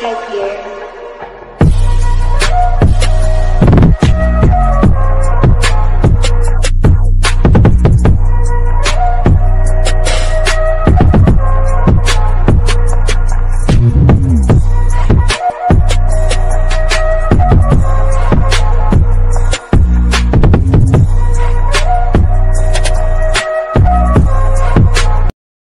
Skype here.